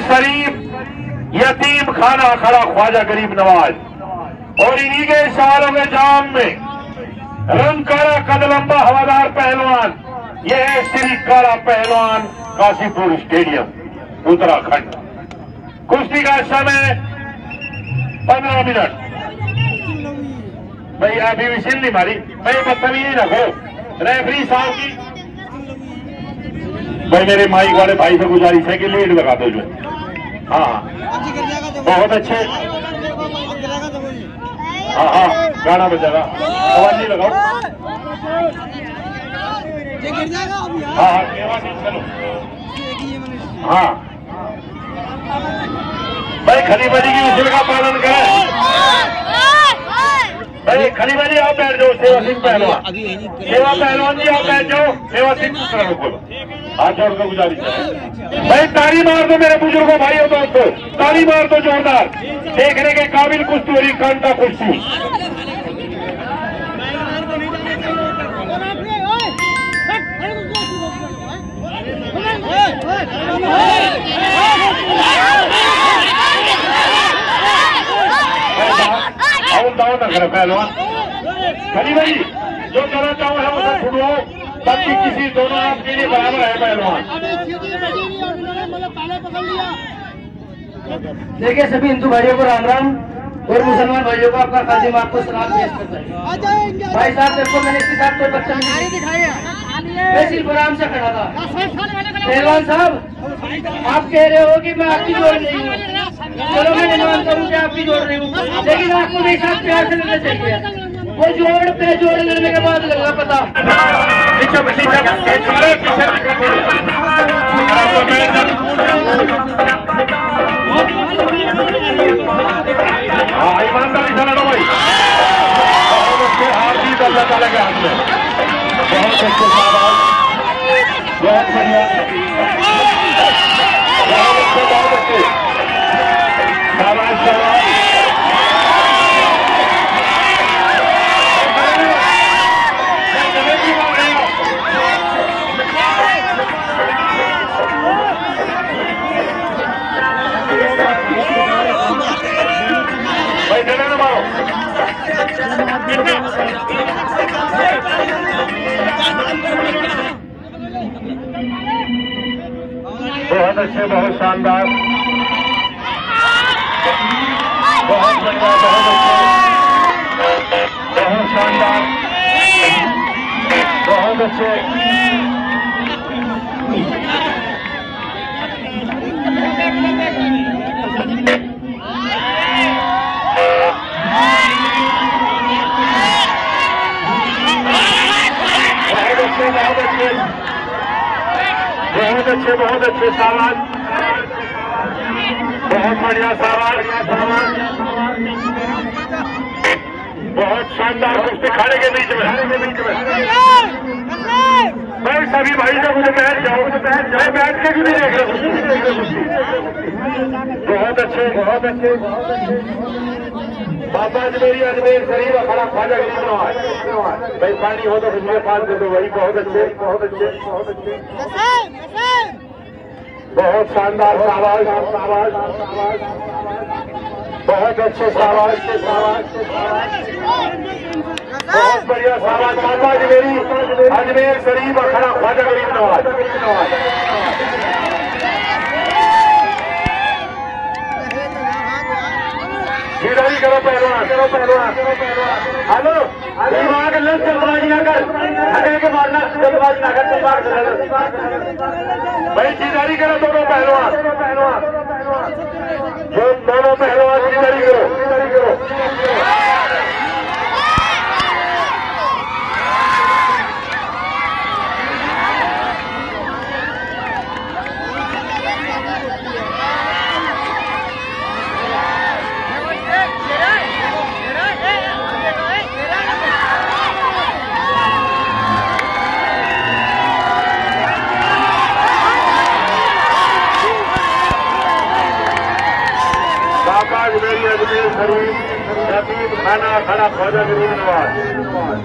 शरीफ, यतीम खाना खड़ा ख्वाजा गरीब नवाज़। और इन्हीं के इशारों के जाम में रंग काला कद लंबा हवादार पहलवान, यह है श्री काला पहलवान काशीपुर स्टेडियम, उत्तराखंड। कुश्ती का समय पंद्रह मिनट। भाई अभी विशिल नहीं मारी। भाई, बदतमीजी रखो रेफरी साहब की भाई, मेरे माइक वाले भाई से गुजारिश है कि लीड लगा दो जो। हाँ। बहुत अच्छे। हाँ हाँ। गाना बजेगा आवाज़ लगाओ। हाँ हाँ चलो। हाँ। भाई, खली बजी की उसूल का पालन करें। भाई, खली बजी, आप बैठ जाओ, सेवा सिंह पहलवान। सेवा पहलवान जी, आप बैठ जाओ। सेवा सिंह बोलो। हाथ जोड़कर गुजारिश है भाई ताली मार दो मेरे बुज़ुर्गों भाइयों दोस्तों ताली मार दो जोरदार देखने के काबिल कुश्ती हो रही कांटा कुश्ती करे पहलवान खली भाई जो करना चाहो है वो सब छुड़वाओ बाकी किसी दोनों आपके लिए बराबर है पहलवान। देखिए सभी हिंदू भाइयों को राम राम और मुसलमान भाइयों को आपका खादिम आपको सलाम पेश करता है। भाई साहब देखो मैंने इसके साथ कोई बच्चा नहीं मैं सिर्फ़ आराम से खड़ा था। पहलवान साहब आप कह रहे हो कि मैं आपकी जोड़ नहीं हूँ। चलो मैं मानता हूँ कि आपकी जोड़ रही हूँ। लेकिन आपको मेरे साथ प्यार से लेना चाहिए। वो जोड़ पे जोड़ लेने के बाद लगना पता। हाँ ईमानदारी से लड़ो भाई अच्छे अच्छे बहुत बढ़िया बहुत अच्छे बहुत अच्छे शाबाश शाबाश भाई डरे ना मारो बहुत अच्छे बहुत शानदार। बहुत बढ़िया बहुत अच्छे। बहुत शानदार। बहुत अच्छे। अच्छे, बहुत अच्छे सामान। बहुत बढ़िया सामान बहुत शानदार कुश्ती खाने के बीच में। भाई, सभी भाई जब मुझे बैठ जाओ। मैं बैठ के भी नहीं देख रहा। बहुत अच्छे बहुत अच्छे। बाबा अजमेरी अजमेर शरीफ अखाड़ा ख्वाजा गरीब नवाज़ भाई, पानी हो तो मुझे पास दे दो भाई बहुत अच्छे बहुत अच्छे बहुत अच्छे। बहुत शानदार सावाज सावाज बहुत अच्छे सावाज बहुत बढ़िया सावाज बाबा अजमेरी अजमेर शरीफ अखाड़ा ख्वाजा गरीब नवाज़ करो पहलवान करो पहलवान। हेलो दिमाग लग जल्दबाजी ना कर। हटे के मारना भाई चीजारी करो दोनों पहलवान। दोनों पहलवान चीजारी करो। बाबा अजमेरी अजमेर शरीफ यतीम खाना खड़ा ख्वाजा नवाज़